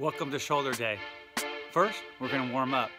Welcome to shoulder day. First, we're gonna warm up.